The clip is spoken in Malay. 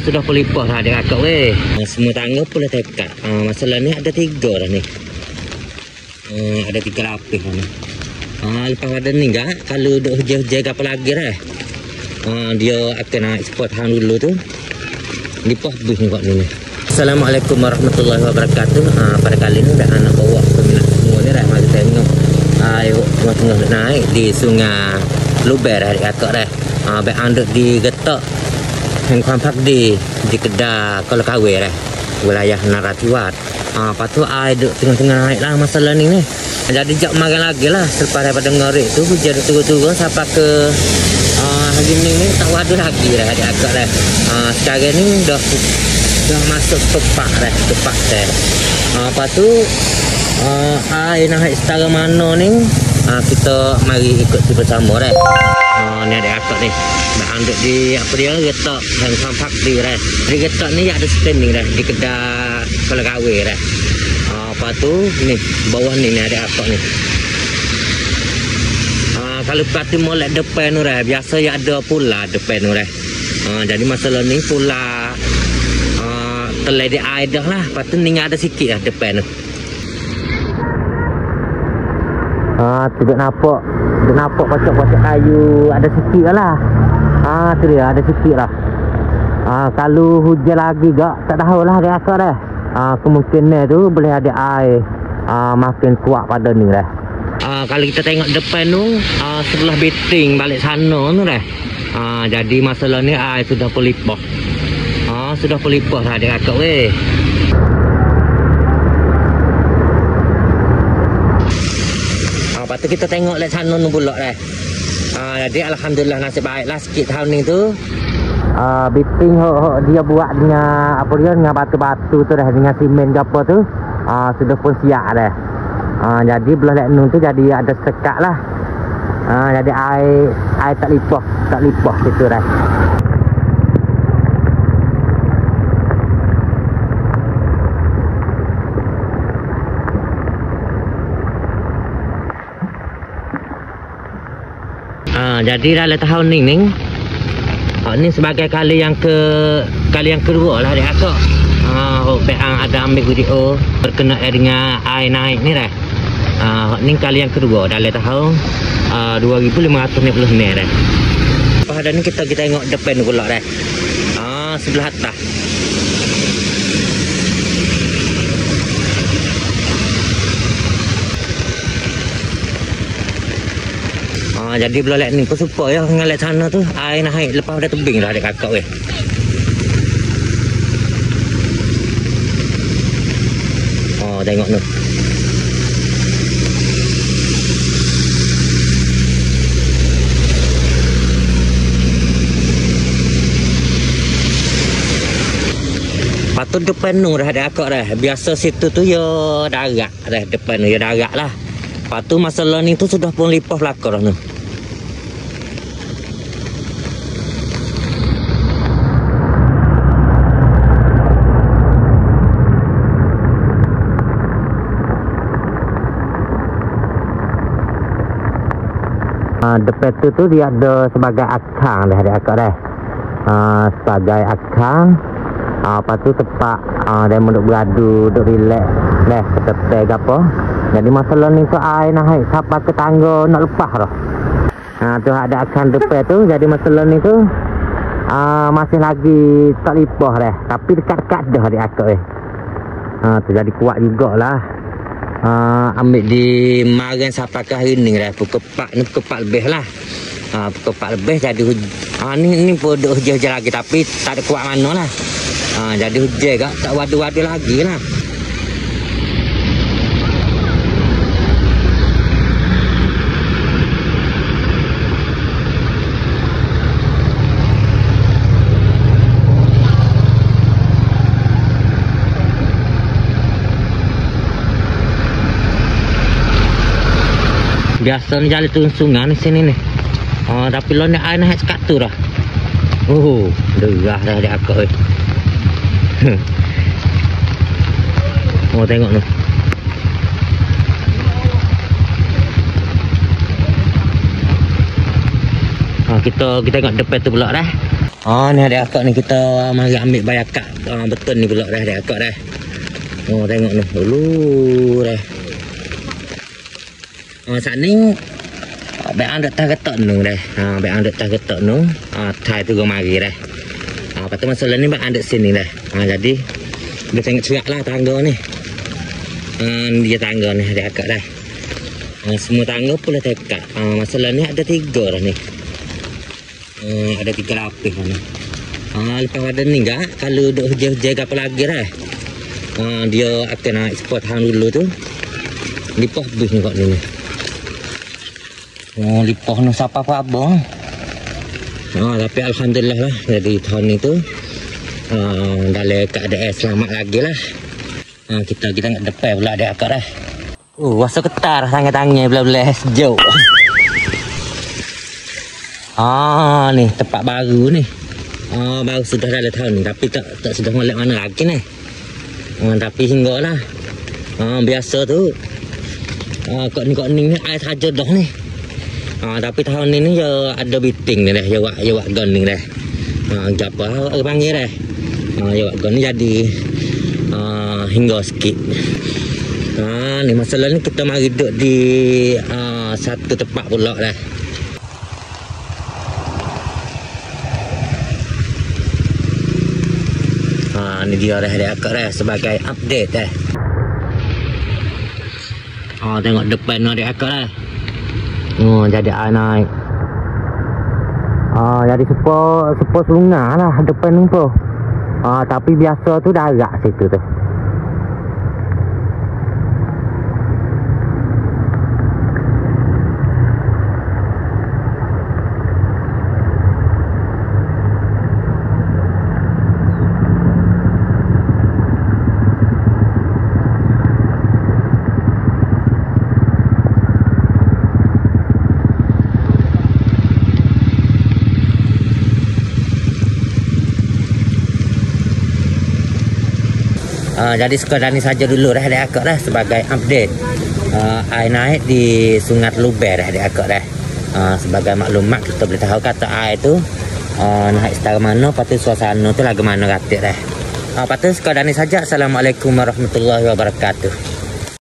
sudah pelipah dah dia kakak weh. Semua tangga pun dah tekat. Ha, masalah ni ada tiga dah ni. Ha, ada tiga lapis dah ni. Ha, lepas pada ni kan, kalau duk hujan-hujan apa lagi dah. Ha, dia akan naik spot hang dulu tu. Lipah bus ni kat ni. Assalamualaikum warahmatullahi wabarakatuh. Ha, pada kali ni dah anak bawa peminat semua ni dah mari tengok. Ayo tengah-tengah naik di sungai Luber dah kakak dah. Ha, baik anduk di getok แห่งความพักดีdi Kedah Kuala Kawe dah wilayah Naratiwat ha, lepas tu air duduk tengah-tengah naik lah masalah ni ni jadi jap makan lagi lah selepas daripada ngorek tu hujan duduk turun-turun sampai ke uh, hari ni ni tak waduh lagi dah adik agak dah ha, sekarang ni dah dah masuk tepak dah tepak dah ha, lepas tu uh, air naik setara mana ni ha, kita mari ikut si bersama dah Ha, ni ada akak ni. Dah anduk di apa dia getak yang sampak di dah. Di getak ni ada standing dah di kedai kalau kawe dah. Ha, apa tu ni bawah ni ni ada akak ni. Ha, kalau pati molek depan tu dah biasa ya ada pula depan tu dah. Ha, jadi masalah ni pula telai di air dah lah. Lepas tu ni ada sikit lah depan tu. Ha, tidak nampak dia nampak pocok-pocok kayu ada sikit lah. Ha tu dia ada sikit lah. Ha kalau hujan lagi gak tak tahu lah dia asal dah. Ha kemungkinan tu boleh ada air ha, makin kuat pada ni dah. Ha, kalau kita tengok depan tu ha, sebelah beting balik sana tu dah. Ha, jadi masalah ni air sudah pelipah. Ha, sudah pelipah dah dia kakak weh. Lepas tu kita tengok lihat sana tu pula dah. Ha, jadi Alhamdulillah nasib baiklah sikit tahun ni tu. Uh, biting ho, ho, dia buat dengan apa dia dengan batu-batu tu dah dengan simen ke apa tu uh, sudah pun siap dah uh, jadi belah leknung tu jadi ada sekat lah uh, jadi air air tak lipah tak lipah situ dah jadi dalam tahun ni ni ha, ni sebagai kali yang ke kali yang kedua lah dia akak. Ha, oh, Peang ada ambil video berkenaan dengan air naik ni dah. Ha, ni kali yang kedua dalam tahun uh, 2550 ni dah. Pada ni kita kita tengok depan pula dah. Ha, sebelah atas. Ha, jadi belah lek ni kau suka ya dengan lek sana tu air naik lepas dah tebing dah adik kakak weh. Oh tengok tu. Patut depan tu dah ada akak dah. Biasa situ tu ya darat dah depan tu ya darat lah. Lepas tu masalah ni tu sudah pun lipah belakang dah tu. Uh, depan tu tu dia ada sebagai akang dah ada akak dah. Uh, sebagai akang. Uh, lepas tu tempat uh, dia duduk beradu, duduk relax. Dah, ke apa. Jadi masalah ni tu air naik sampai ke tangga nak lepas dah. Ha, tu ada akang depan tu. Jadi masalah ni tu uh, masih lagi tak lipah dah. Tapi dekat-dekat dah dia akak eh. Ha, tu jadi kuat jugalah. Uh, ambil di maran sampai ke hari ni dah pukul 4 ni pukul 4 lebih lah. Uh, pukul 4 lebih jadi hujan uh, ni, ni pun hujan-hujan lagi tapi tak ada kuat mana lah. Uh, jadi hujan kak tak wadu-wadu lagi lah Biasa ni jalan turun sungai ni sini ni. Oh, tapi lo ni air naik sekat tu dah. Oh, derah dah dia akak eh. oh, tengok tu. Ha, kita kita tengok depan tu pula dah. Oh ni ada akak ni kita mari ambil bayar kak uh, betul ni pula dah ada akak dah. Oh tengok ni dulu dah. Oh saat ni uh, Baik anda tak ketok nu dah. Ha baik anda tak ketok nu. Ah uh, thai tu mari dah. Ah uh, patut masalah ni baik anda sini dah. Ha jadi dia tengok cerak lah tangga ni. Uh, dia tangga ni ada akak dah. Uh, semua tangga pula tekak. Uh, masalah ni ada tiga dah ni. Hmm, ada tiga lapis ni. Ha, lepas pada ni enggak, kalau duk hujan-hujan apa lagi dah. Ha, dia akan nak ekspor hang dulu tu. Lipah bis ni kat ni. Oh, lipah ni siapa. Ha, tapi alhamdulillah lah jadi tahun ni tu ha, dalam keadaan selamat lagi lah. Ha, kita kita nak depan pula ada akak dah. Oh, rasa ketar tangan-tangan belah-belah sejauh. Ah ni tempat baru ni. Ah baru sudah dah tahun ni tapi tak tak sudah molek mana lagi ni. Ah tapi hinggalah. Ah biasa tu. Ah kok ni kok ni air saja dah ni. Ah tapi tahun ni ni ya ada biting ni dah ya wak ya wak gon ni dah. Ah japa eh, panggil dah. Ah ya wak gon ni jadi ah hingga sikit. Ah ni masalah ni kita mari duduk di ah, satu tempat pula dah. Ha, ni dia dah dia akak dah sebagai update dah. Ha, tengok depan ni dia akak dah. Oh, jadi naik. Ha, jadi sepo sepo sungai lah depan tu. Ha, tapi biasa tu darat situ tu. Uh, jadi sekadar ni saja dulu dah adik akak dah sebagai update. Uh, air naik di Sungai Luber dah adik akak dah. Uh, sebagai maklumat kita boleh tahu kata air tu uh, naik setara mana tu suasana tu lagu mana ratik dah. Uh, tu sekadar ni saja. Assalamualaikum warahmatullahi wabarakatuh